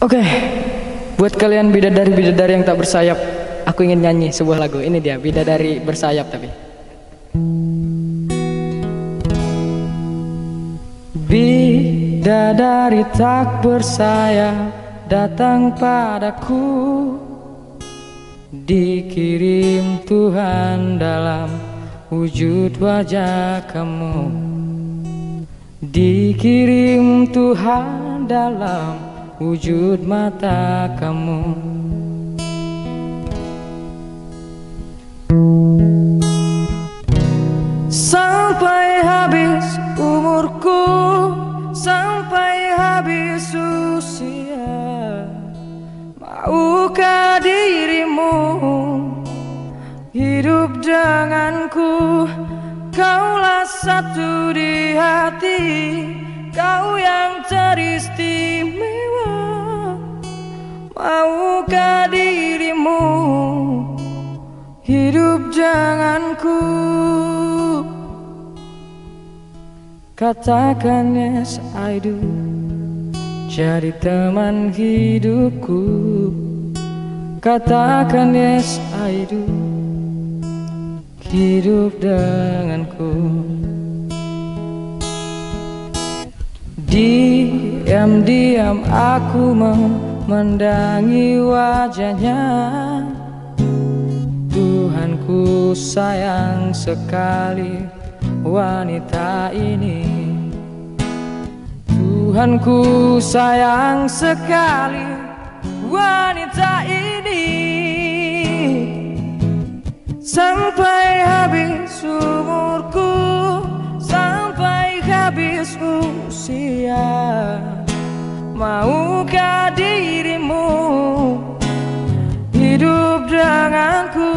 Oke, buat kalian bidadari-bidadari yang tak bersayap, aku ingin nyanyi sebuah lagu. Ini dia, bidadari bersayap tapi. Bidadari tak bersayap datang padaku Dikirim Tuhan dalam wujud wajah kamu Dikirim Tuhan dalam wujud mata kamu. Sampai habis umurku Sampai habis usia. Maukah dirimu Hidup denganku? Kaulah satu di hati Kau yang teristimewa Maukah dirimu hidup denganku Katakan yes I do. Jadi teman hidupku. Katakan yes I do. Hidup denganku. Diam-diam aku memendangi wajahnya. Tuhanku sayang sekali wanita ini. Tuhanku sayang sekali wanita ini. Sampai habis umurku Sampai habis usia Maukah dirimu Hidup denganku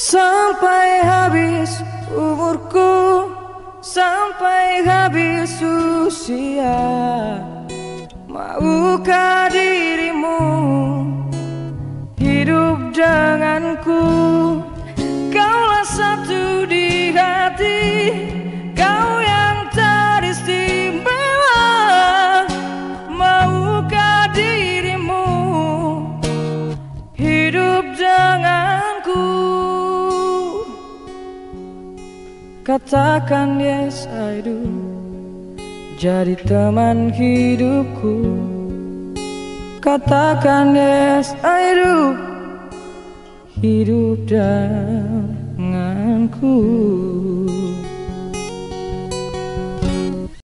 Sampai habis umurku Sampai habis usia. Maukah dirimu Hidup denganku Katakan yes I do. Jadi teman hidupku. Katakan yes I do. Hidup denganku